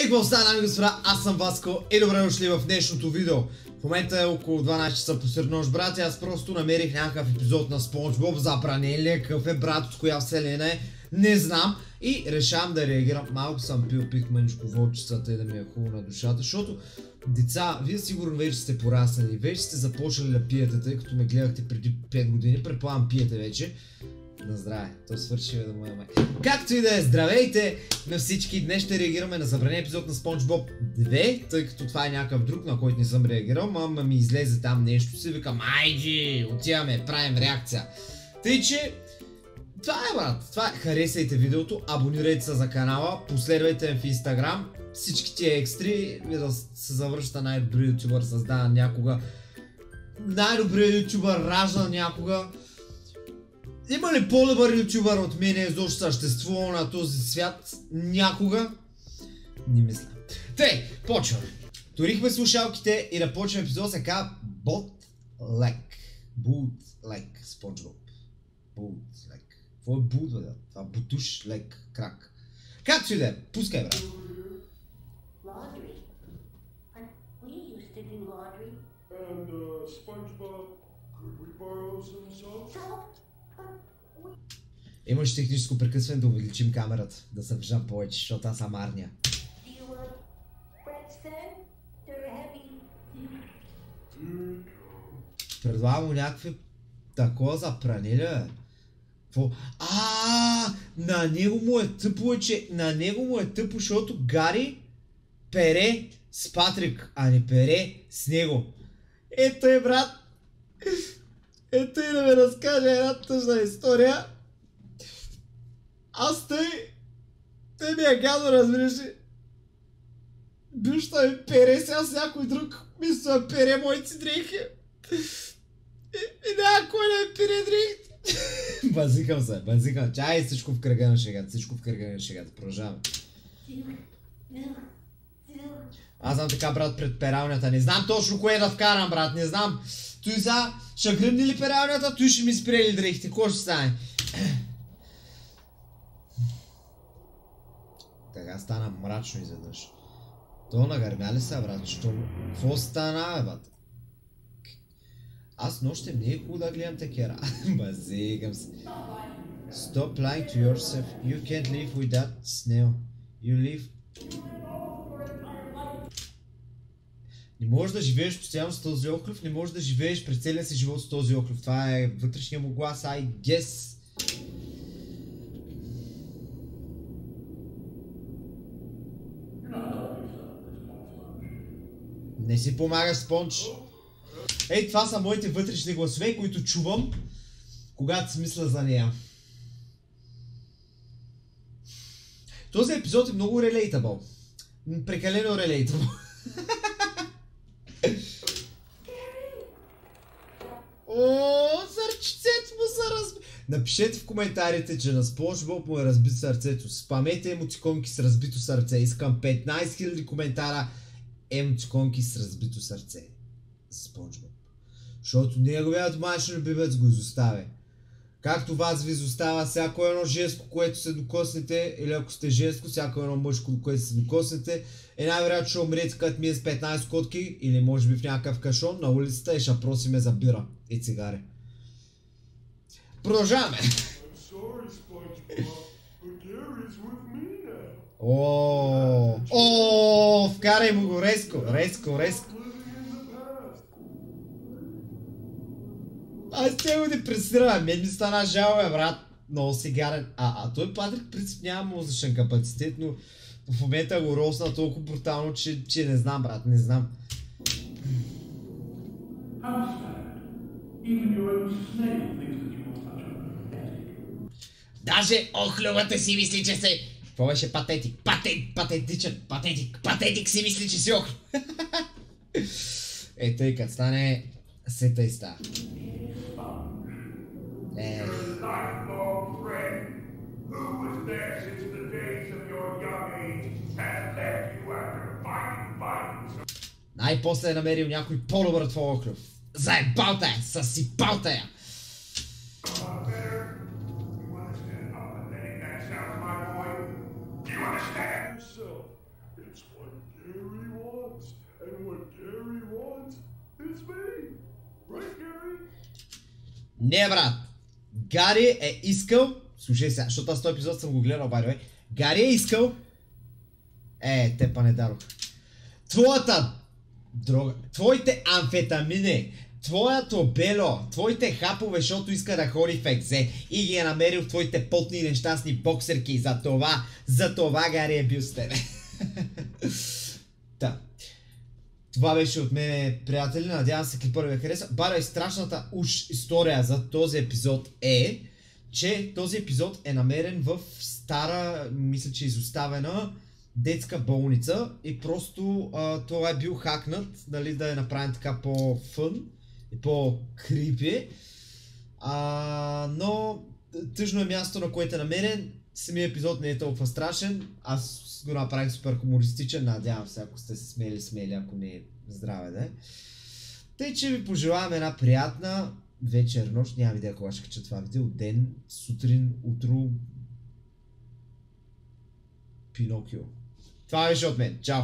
Ей, какво става, дами и господа, аз съм Васко. И добре дошли в днешното видео. В момента е около 12 часа посред нощ, брат, аз просто намерих някакъв епизод на SpongeBob, забранен ли е, какъв е брат, от коя вселена е, не знам. И решавам да реагирам, малко съм пил, пих мъничко водчицата и да ми е хубаво на душата, защото деца, вие сигурно вече сте пораснали, вече сте започнали да пиете, тъй като ме гледахте преди 5 години, предполагам пиете вече. На здраве, то свърши да му е май. Както и да е, здравейте на всички. Днес ще реагираме на забранен епизод на SpongeBob 2, тъй като това е някакъв друг, на който не съм реагирал. Мама ми излезе там нещо си, викам, айджи, отиваме, правим реакция. Тъй, че това е, брат. Това е. Харесайте видеото, абонирайте се за канала, последвайте ме в Instagram. Всички тия екстри, да се завръща най-добрият ютубър създаван някога. Най-добрият ютубър раждан някога. Има ли по-добър ютубър от мен изобщо съществува на този свят някога? Не мисля. Тъй, почваме. Торихме слушалките и да почваме епизод се казва Bootleg. Bootleg, SpongeBob. Bootleg. Какво е boot, бе? Това бутуш, лек, крак. Както и да е, пускай, брат. And uh, SpongeBob, could we borrow some Имаш техническо прекъсване да увеличим камерата, да се виждам повече, защото аз съм арния. Предлагам му някакви такова за пране? Какво? А, на него му е тъпо, е, че на него му е тъпо, защото Гари пере с Патрик, а не пере с него. Ето е, брат. Ето и да ми разкаже една тъжна история. Аз тъй... Те ми е гадно, разбираш ли? Бюща ми пере, сега с някой друг мисля пере моите дрехи. И, и няма кой да ми пере дрехите. базикам се, базикам. Чай всичко в кръга на шегата, всичко в кръга на шегата. Продължаваме. Аз съм така, брат, пред пералнята. Не знам точно кое да вкарам, брат, не знам. Той за ще гръмни ли пералнята, той ще ми спрели дрехите. Какво ще стане? Така стана мрачно изведнъж. То нагърмя ли се, брат? Що? Какво стана, брат? Аз нощем не е хубаво да гледам такива. Базикам се. Stop lying to yourself. You can't live without snail. You live... Не можеш да живееш постоянно с този оклюв, не можеш да живееш през целия си живот с този оклюв. Това е вътрешния му глас, I guess. Не си помагаш, Спонч. Ей, това са моите вътрешни гласове, които чувам, когато си мисля за нея. Този епизод е много релейтабъл. Прекалено релейтабъл. О, сърчицето му се разби... Напишете в коментарите, че на SpongeBob му е разбито сърцето. Спамете емотиконки с разбито сърце. Искам 15 000 коментара емотиконки с разбито сърце. SpongeBob. Защото неговият домашен любимец го изоставя. Както вас ви изостава всяко едно женско, което се докоснете, или ако сте женско, всяко едно мъжко, което се докоснете, е най-вероятно ще умрете като ми е с 15 котки, или може би в някакъв кашон на улицата и ще просиме за бира и цигари. Продължаваме! I'm о, вкарай му го резко, резко, резко. Аз те го не пресирам, мен ми стана жал, брат. Много сигарен. А, а той Патрик принцип няма мозъчен капацитет, но в момента го росна толкова брутално, че, че не знам, брат, не знам. Даже охлювата си мисли, че се... Какво беше патетик? Патет, патетичен, патетик, патетик си мисли, че си охлю. е, тъй като стане сета и ста. Е, най-после е намерил някой по-добър охлюв. Заебал те, съсипал те understand? Yourself. It's what Gary wants, and what Gary wants is me. Right, Gary? Не, брат! Гари е искал... Слушай сега, защото аз този епизод съм го гледал, by. Гари е искал... Е, те па не дадох. Твоята дрога, твоите амфетамини, твоето бело, твоите хапове, защото иска да ходи в екзе и ги е намерил в твоите потни нещастни боксерки. За това, за това Гари е бил с тебе. Та. Това беше от мен, приятели. Надявам се клипът ви хареса. Бара и страшната уж история за този епизод е, че този епизод е намерен в стара, мисля, че изоставена детска болница и просто а, това е бил хакнат, нали, да е направен така по-фън и по-крипи. А, но тъжно е място, на което е намерен. Самият епизод не е толкова страшен. Аз го направих супер хумористичен. Надявам се, ако сте се смели, смели, ако не е здраве, да е. Тъй, че ви пожелавам една приятна вечер, нощ, нямам идея кога ще кача това видео, ден, сутрин, утро, Пинокио. Това беше от мен. Чао!